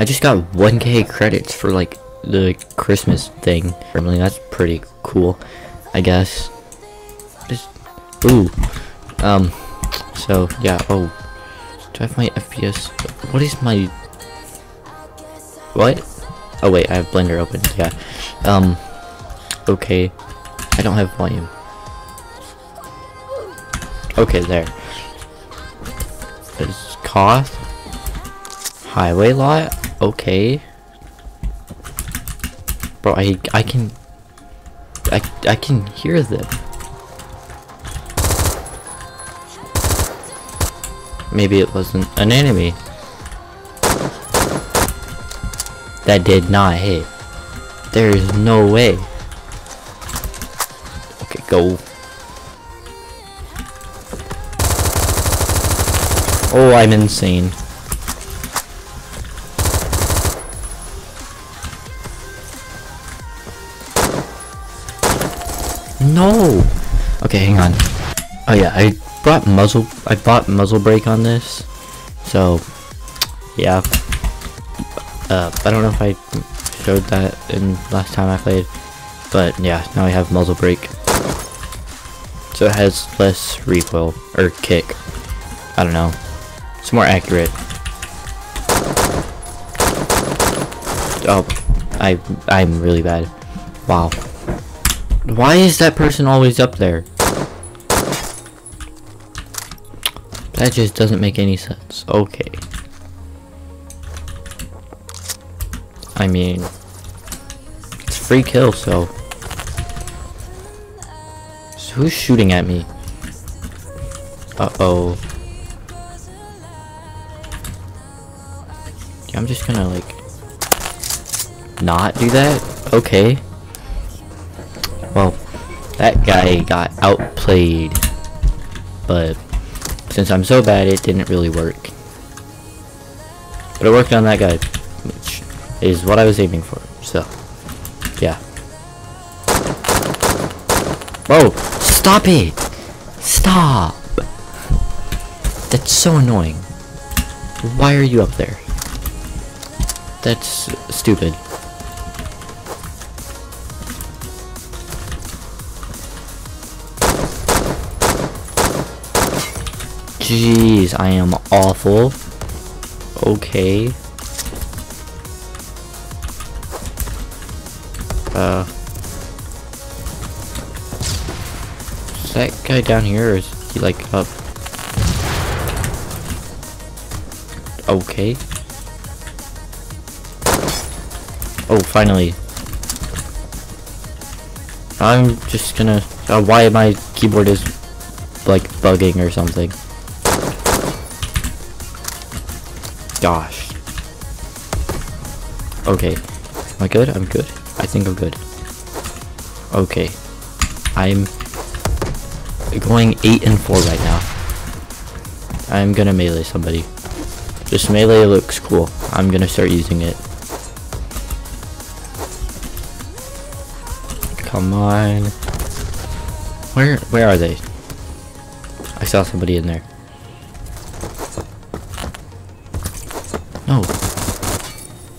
I just got 1k credits for like the Christmas thing. I mean, that's pretty cool, I guess. Just, ooh. Um, so, yeah, oh. Do I have my FPS? What is my... What? Oh wait, I have Blender open, yeah. Um, okay. I don't have volume. Okay, there. There's cost. Highway lot. Okay. Bro, I I can I I can hear them. Maybe it wasn't an enemy. That did not hit. There is no way. Okay, go. Oh, I'm insane. No! Okay, hang on. Oh yeah, I brought muzzle- I bought muzzle brake on this. So, yeah. Uh, I don't know if I showed that in last time I played. But yeah, now I have muzzle brake. So it has less recoil, or kick. I don't know. It's more accurate. Oh, I, I'm really bad. Wow. Why is that person always up there? That just doesn't make any sense. Okay. I mean, it's free kill, so. so who's shooting at me? Uh-oh. I'm just gonna, like, not do that? Okay. Well, that guy got outplayed. But, since I'm so bad, it didn't really work. But it worked on that guy, which is what I was aiming for. So, yeah. Whoa! Stop it! Stop! That's so annoying. Why are you up there? That's stupid. Jeez, I am awful. Okay. Uh. Is that guy down here or is he like up? Okay. Oh, finally. I'm just gonna... Uh, why my keyboard is like bugging or something. Gosh. Okay. Am I good? I'm good. I think I'm good. Okay. I'm going 8 and 4 right now. I'm gonna melee somebody. This melee looks cool. I'm gonna start using it. Come on. Where where are they? I saw somebody in there. No.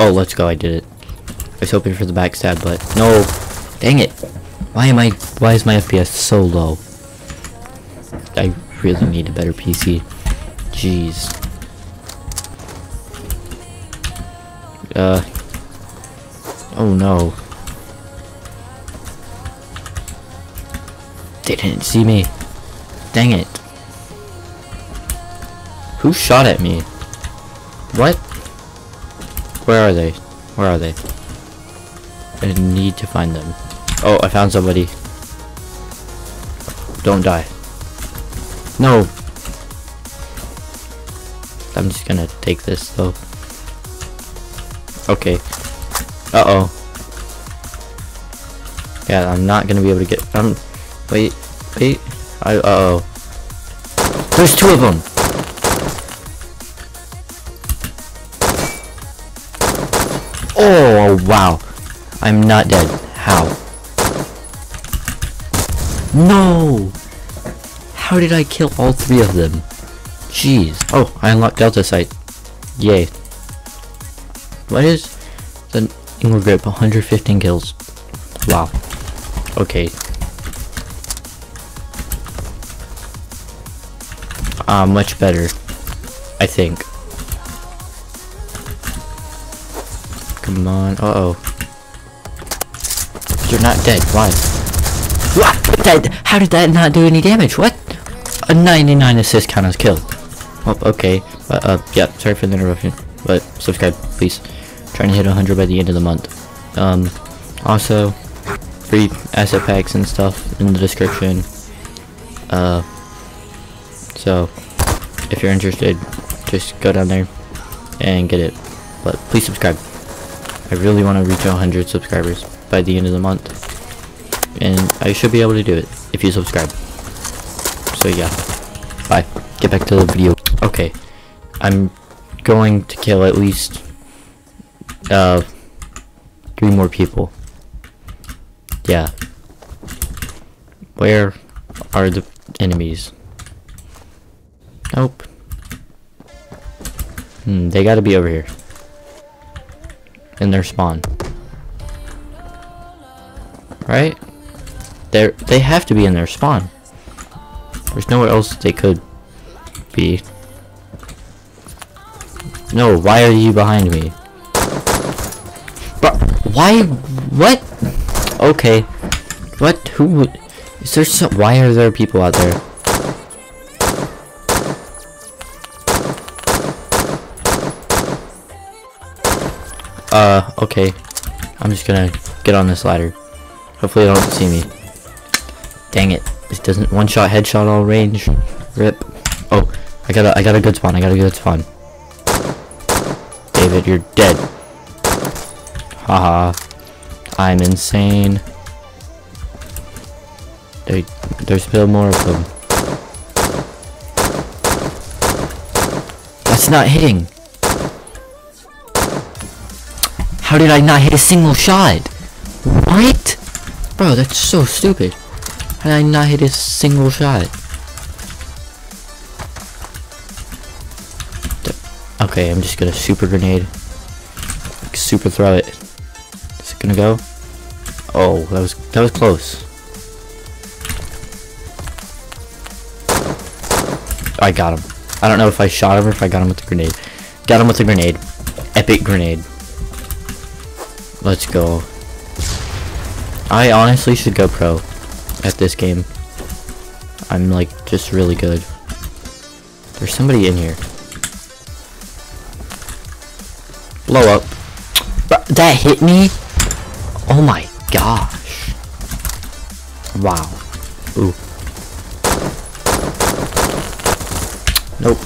Oh, let's go. I did it. I was hoping for the backstab, but no. Dang it. Why am I, why is my FPS so low? I really need a better PC. Jeez. Uh. Oh no. They didn't see me. Dang it. Who shot at me? What? Where are they? Where are they? I need to find them. Oh, I found somebody. Don't die. No! I'm just gonna take this though. Okay. Uh-oh. Yeah, I'm not gonna be able to get- um- Wait, wait. I- uh-oh. There's two of them! Oh, wow. I'm not dead. How? No! How did I kill all three of them? Jeez. Oh, I unlocked Delta Sight. Yay. What is the Angled grip? 115 kills. Wow. Okay. Uh, much better. I think. Come on. Uh oh. You're not dead. Why? What? How did that not do any damage? What? A 99 assist count as kill. Oh, okay. Uh, uh, yeah, sorry for the interruption. But subscribe, please. Trying to hit 100 by the end of the month. Um, also, free asset packs and stuff in the description. Uh, so, if you're interested, just go down there and get it. But please subscribe. I really want to reach 100 subscribers by the end of the month. And I should be able to do it if you subscribe. So yeah. Bye. Get back to the video. Okay. I'm going to kill at least uh three more people. Yeah. Where are the enemies? Nope. Hmm, they gotta be over here. In their spawn. Right? They're they have to be in their spawn. There's nowhere else they could be. No, why are you behind me? But why? What? Okay. What? Who? Is there some? Why are there people out there? Uh, okay. I'm just gonna get on this ladder. Hopefully they don't see me. Dang it. This doesn't one-shot headshot all range. Rip. Oh, I got a I got a good spawn. I got a good spawn. David, you're dead. Haha. I'm insane. There, there's still more of them. That's not hitting. How did I not hit a single shot? What? Bro, that's so stupid. How did I not hit a single shot? Okay, I'm just gonna super grenade. Like, super throw it. Is it gonna go? Oh, that was that was close. I got him. I don't know if I shot him or if I got him with the grenade. Got him with the grenade. Epic grenade. Let's go. I honestly should go pro at this game. I'm like just really good. There's somebody in here. Blow up. But that hit me? Oh my gosh. Wow. Ooh. Nope.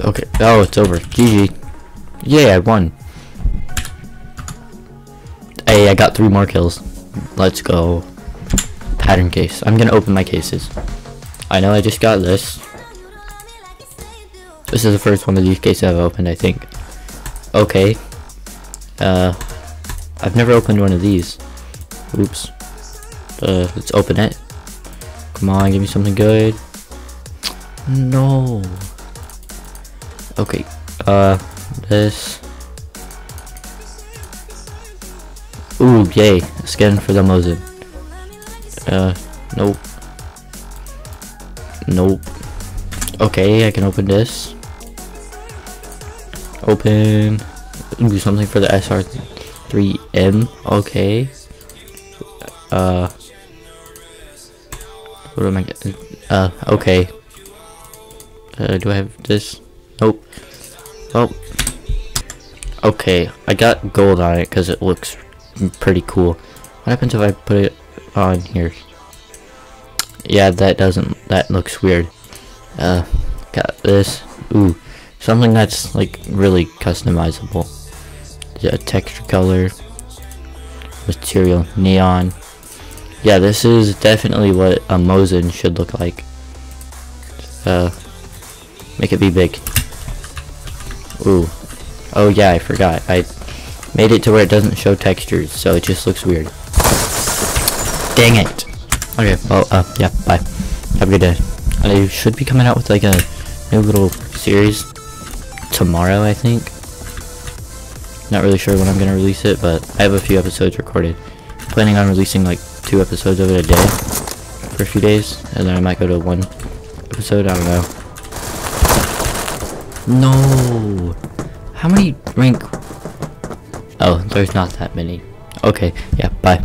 Okay. Oh, it's over. GG. Yeah, I won. Hey, I got three more kills. Let's go. Pattern case. I'm gonna open my cases. I know I just got this. This is the first one of these cases I've opened, I think. Okay. Uh, I've never opened one of these. Oops. Uh, let's open it. Come on, give me something good. No. Okay. Uh, this. Ooh, yay. Skin for the Mosin. Uh, nope. Nope. Okay, I can open this. Open. Do something for the SR3M. Okay. Uh. What am I? Uh, okay. Uh, do I have this? Nope. Oh. Okay, I got gold on it because it looks pretty cool. What happens if I put it on here? Yeah, that doesn't, that looks weird. Uh, got this. Ooh, something that's like really customizable. A texture color, material, neon. Yeah, this is definitely what a Mosin should look like. Uh, make it be big. Ooh. Oh yeah, I forgot. I made it to where it doesn't show textures, so it just looks weird. Dang it. Okay, well, uh, yeah, bye. Have a good day. I should be coming out with like a new little series tomorrow, I think. Not really sure when I'm gonna release it, but I have a few episodes recorded. Planning on releasing like two episodes of it a day for a few days, and then I might go to one episode. I don't know. No. How many rank? Oh, there's not that many. Okay, yeah, bye.